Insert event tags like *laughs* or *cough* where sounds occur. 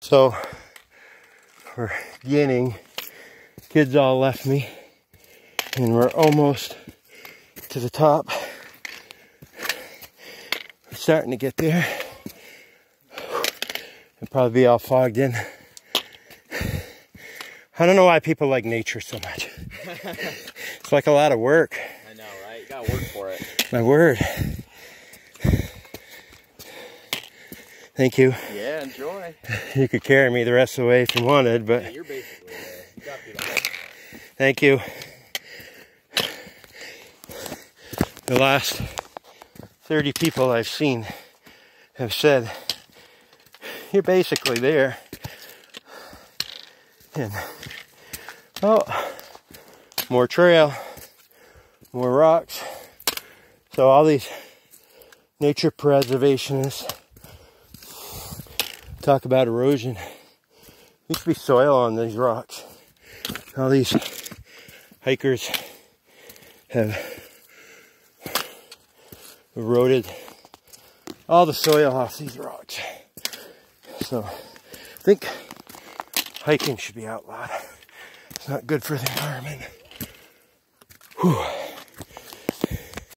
So we're beginning. Kids all left me, and we're almost to the top. We're starting to get there. It'll probably be all fogged in. I don't know why people like nature so much. *laughs* it's like a lot of work. I know, right? You gotta work for it. My word. Thank you. Enjoy. *laughs* You could carry me the rest of the way if you wanted, but Yeah, you're basically there. You got through that. thank you. The last 30 people I've seen have said, you're basically there. And, oh, more trail, more rocks. So all these nature preservationists talk about erosion. There Used to be soil on these rocks. All these hikers have eroded all the soil off these rocks. So I think hiking should be outlawed. It's not good for the environment. Whew.